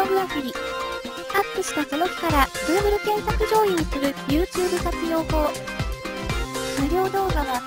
ログアプリ。アップしたその日から Google 検索上位にする YouTube 活用法。無料動画は